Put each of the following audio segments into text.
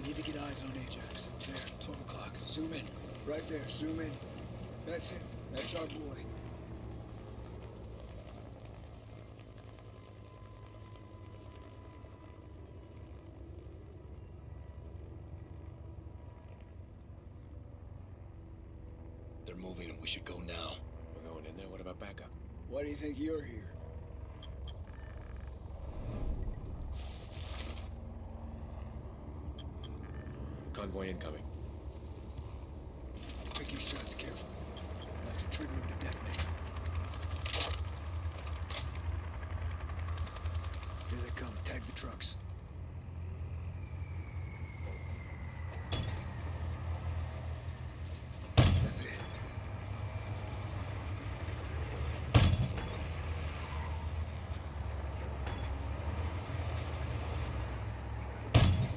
We need to get eyes on Ajax. There, 12 o'clock. Zoom in. Right there, zoom in. That's him. That's our boy. They're moving and we should go now. We're going in there. What about backup? Why do you think you're here? Convoy incoming. Pick your shots carefully. Have to trigger him to detonate. Here they come. Tag the trucks.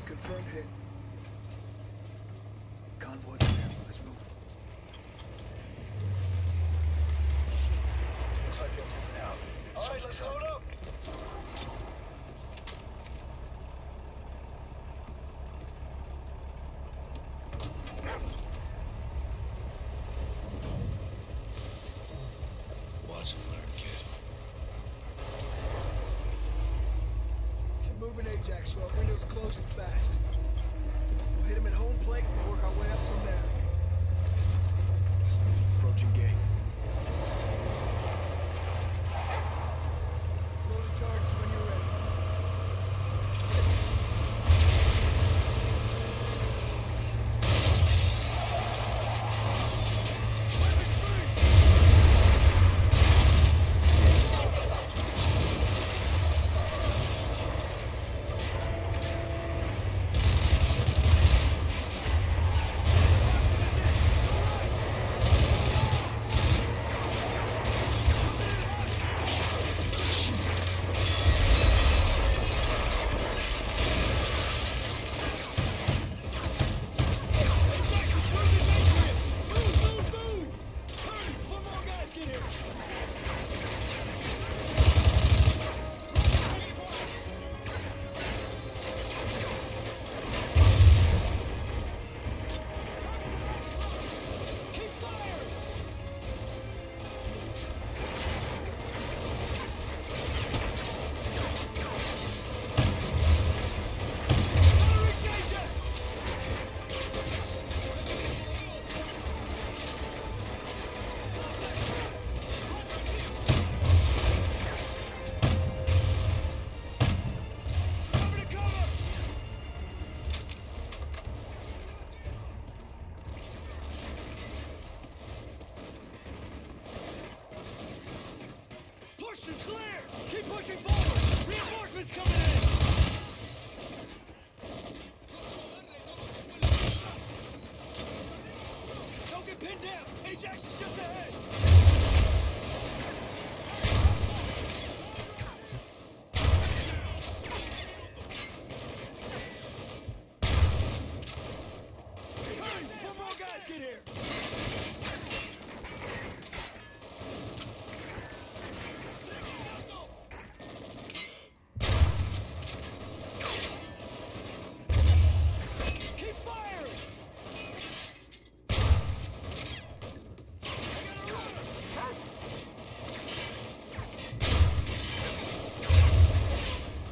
Confirmed hit. Convoy clear. Let's move. Looks like you're moving out. All right, let's load up. Watch and learn, kid. So our window's closing fast. Pushing forward! Reinforcements coming in! Don't get pinned down! Ajax is just ahead! Hurry! Before more guys get here! Keep firing!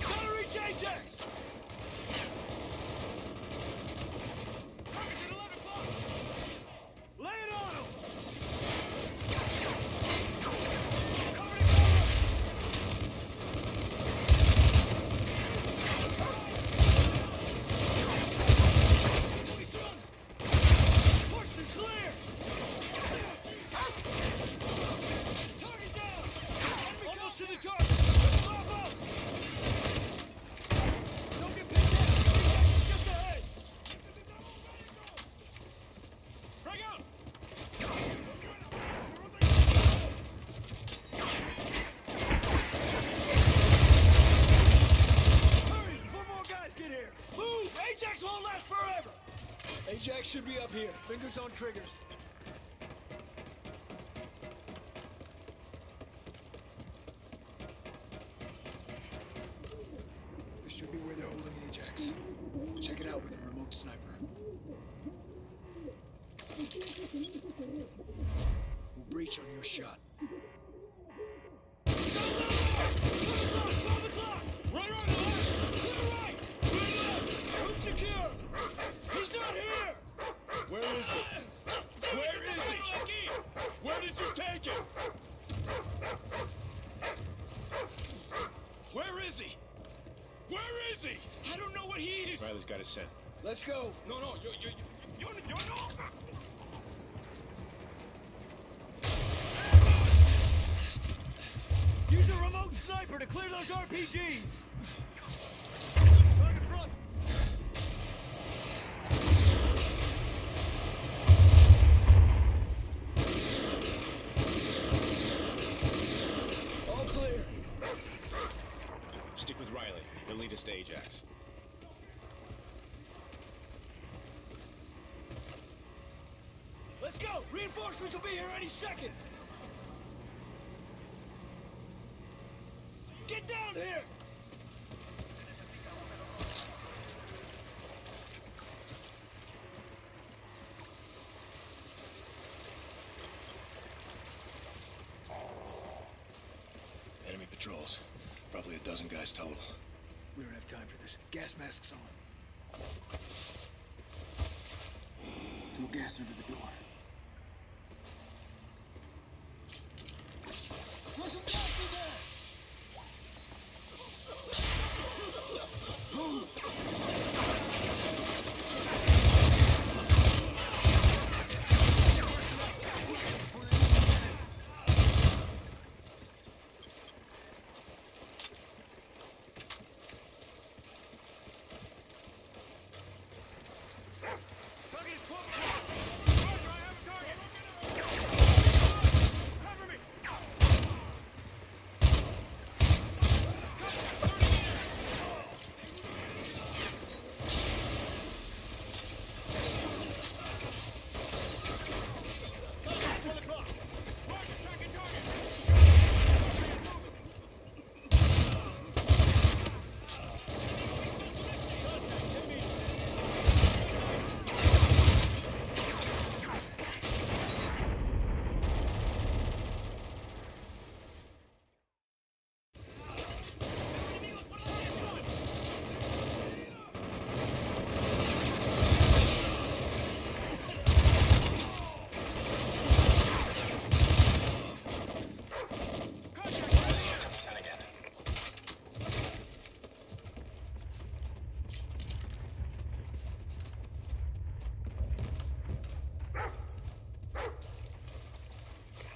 Gotta reach Ajax! Lay it on him! Cover to cover! Push and clear! Target down! Almost to the target! Move up! Don't get pinned down! Ajax is just ahead! Break out! Hurry! Before more guys get here! Move! Ajax won't last forever! Ajax should be up here. Fingers on triggers. This should be where they're holding Ajax. Check it out with a remote sniper. We'll breach on your shot. Did you? Where is he? Where is he? I don't know what he is! Riley's got his scent. Let's go. No, no, you, you, you, you, you no. Use the remote sniper to clear those RPGs! Lead us to Ajax. Let's go! Reinforcements will be here any second! Get down here! Enemy patrols. Probably a dozen guys total. Time for this. Gas masks on. Throw gas under the door. Target at 12 o'clock! Roger, I have a target! Cover me! One o'clock! Roger, tracking target!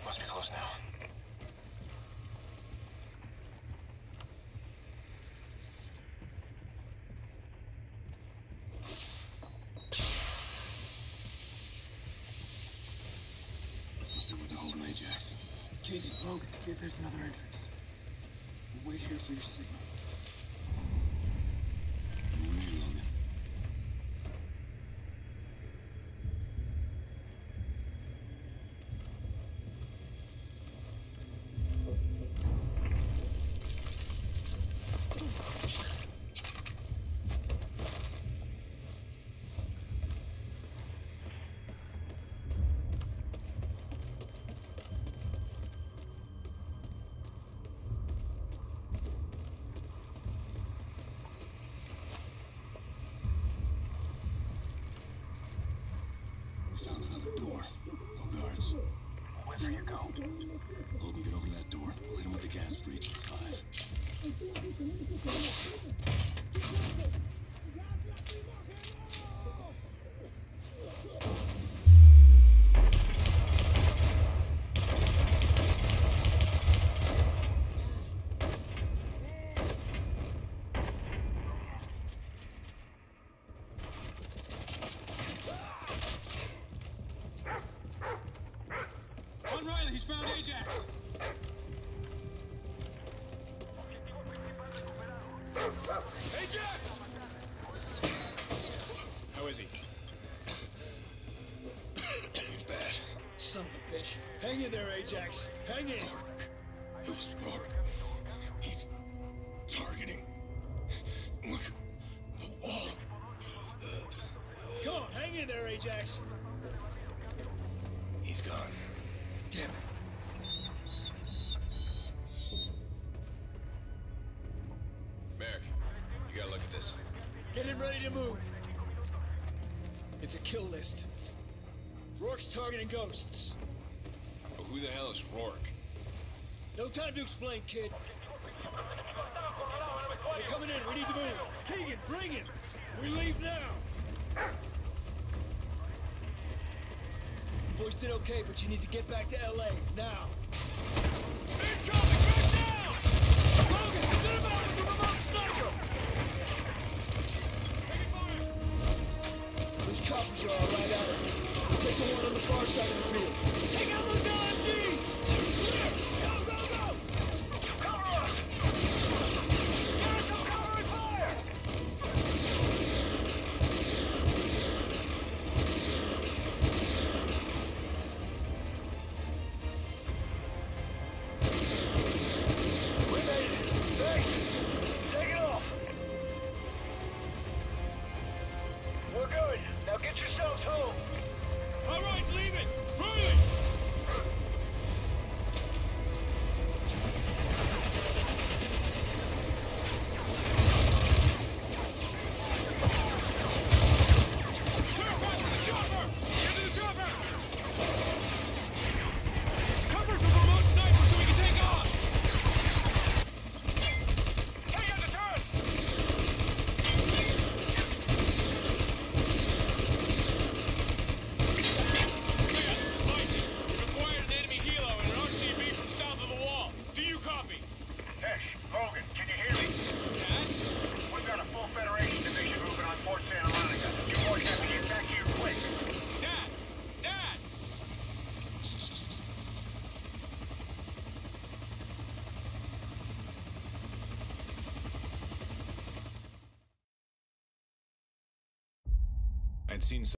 Must be close now. With the whole Ajax. Katie, Logan, see if there's another entrance. Wait here for your signal. Move me, Logan. We found another door. No guards. Wherever you go. Logan, get over to that door. We'll hit him with the gas breach. Five. Found Ajax! Ajax! How is he? It's bad. Son of a bitch. Hang in there, Ajax. Hang in. Rourke. It was Rourke. He's targeting. Look. The wall. Come on, hang in there, Ajax. He's gone. Damn it. Ready to move. It's a kill list. Rourke's targeting ghosts. But who the hell is Rourke? No time to explain, kid. They're coming in. We need to move. Keegan, bring him. We leave now. You boys did okay, but you need to get back to L.A. now. Incoming! Right of. Take the one on the far side of the field. Take out those LMGs! Seen